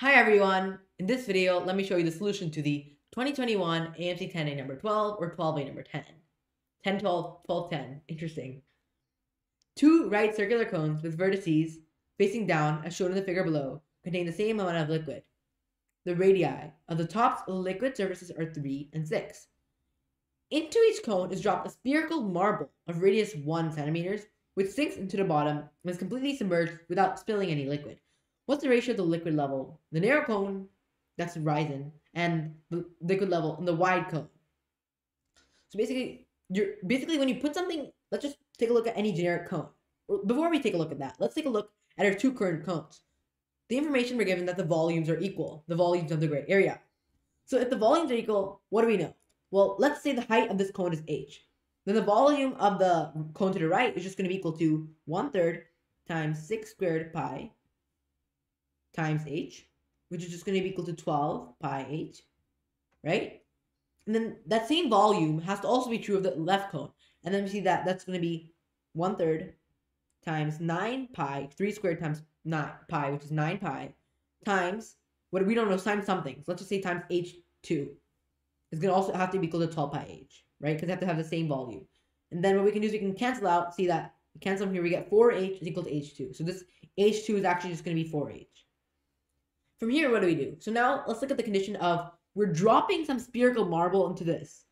Hi everyone! In this video, let me show you the solution to the 2021 AMC 10A number 12 or 12A number 10. 10, 12, 12, 10. Interesting. Two right circular cones with vertices facing down as shown in the figure below contain the same amount of liquid. The radii of the tops of the liquid surfaces are 3 and 6. Into each cone is dropped a spherical marble of radius 1 centimeters which sinks into the bottom and is completely submerged without spilling any liquid. What's the ratio of the liquid level? The narrow cone, that's horizon, and the liquid level in the wide cone. So basically, you're basically when you put something, let's just take a look at any generic cone. Before we take a look at that, let's take a look at our two current cones. The information we're given that the volumes are equal, the volumes of the gray area. So if the volumes are equal, what do we know? Well, let's say the height of this cone is h. Then the volume of the cone to the right is just going to be equal to 1 third times 6 squared pi times h, which is just going to be equal to 12 pi h, right? And then that same volume has to also be true of the left cone. And then we see that that's going to be 1 third times 9 pi, 3 squared times 9 pi, which is 9 pi, times, what we don't know, times something. So let's just say times h2. It's going to also have to be equal to 12 pi h, right? Because they have to have the same volume. And then what we can do is we can cancel out, see that, cancel from here, we get 4h is equal to h2. So this h2 is actually just going to be 4h. From here, what do we do? So now let's look at the condition of we're dropping some spherical marble into this.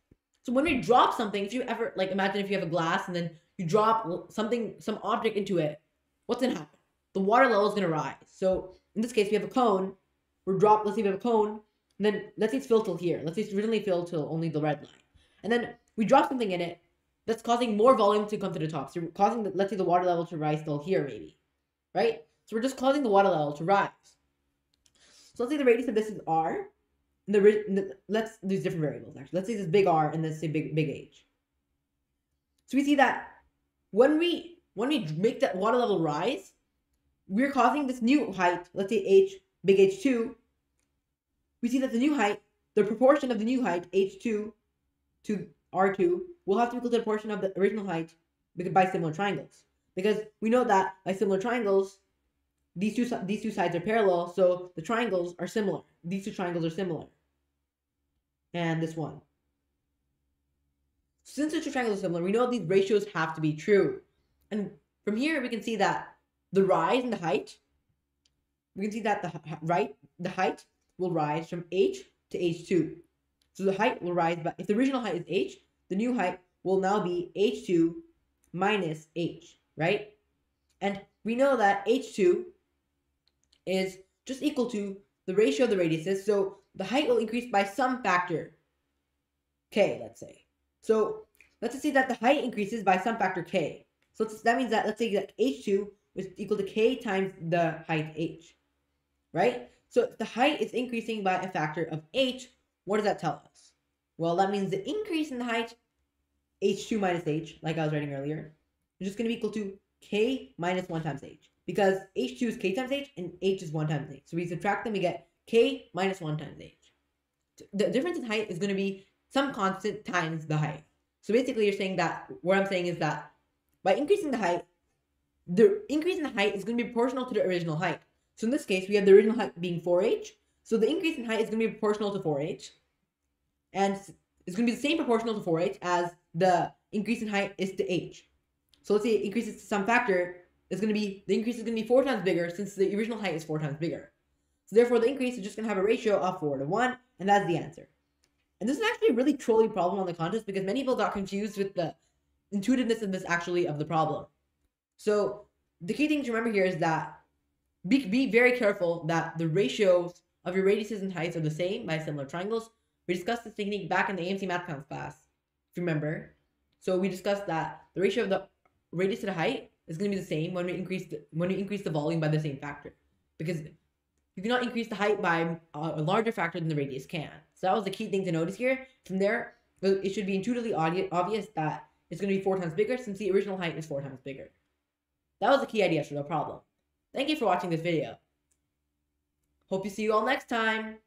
So when we drop something, if you ever, like imagine if you have a glass and then you drop something, some object into it, what's gonna happen? The water level is gonna rise. So in this case, we have a cone. We're dropped, let's say we have a cone, and then let's say it's filled till here. Let's say it's originally filled till only the red line. And then we drop something in it that's causing more volume to come to the top. So we're causing, the, let's say the water level to rise till here maybe, right? So we're just causing the water level to rise. So let's say the radius of this is r. The, let's these different variables actually. Let's say this big R and let's say big big H. So we see that when we when we make that water level rise, we're causing this new height. Let's say H big H2. We see that the new height, the proportion of the new height H2 to R2 will have to equal to the proportion of the original height because by similar triangles. Because we know that by similar triangles, these two these two sides are parallel, so the triangles are similar. These two triangles are similar. And this one. Since the two triangles are similar, we know these ratios have to be true. And from here, we can see that the rise in the height, we can see that the right, the height will rise from h to h2. So the height will rise, but if the original height is h, the new height will now be h2 minus h, right? And we know that h2 is just equal to the ratio of the radiuses. So the height will increase by some factor, k, let's say. So let's just say that the height increases by some factor k. So that means that let's say that h2 is equal to k times the height h, right? So if the height is increasing by a factor of h, what does that tell us? Well, that means the increase in the height, h2 minus h, like I was writing earlier, is just going to be equal to k minus 1 times h because h2 is k times h and h is 1 times h. So we subtract them, we get k minus 1 times h. The difference in height is going to be some constant times the height. So basically you're saying that, what I'm saying is that by increasing the height, the increase in the height is going to be proportional to the original height. So in this case, we have the original height being 4h. So the increase in height is going to be proportional to 4h. And it's going to be the same proportional to 4h as the increase in height is to h. So let's say it increases to some factor, it's going to be, the increase is going to be four times bigger since the original height is four times bigger. So therefore the increase is just going to have a ratio of 4 to 1, and that's the answer. And this is actually a really trolly problem on the contest because many people got confused with the intuitiveness of this actually of the problem. So the key thing to remember here is that be, be very careful that the ratios of your radiuses and heights are the same by similar triangles. We discussed this technique back in the AMC Math Pounds class, if you remember. So we discussed that the ratio of the radius to the height is going to be the same when we increase the, when we increase the volume by the same factor because you cannot increase the height by a larger factor than the radius can. So that was the key thing to notice here. From there, it should be intuitively obvious that it's going to be four times bigger since the original height is four times bigger. That was the key idea for the problem. Thank you for watching this video. Hope to see you all next time.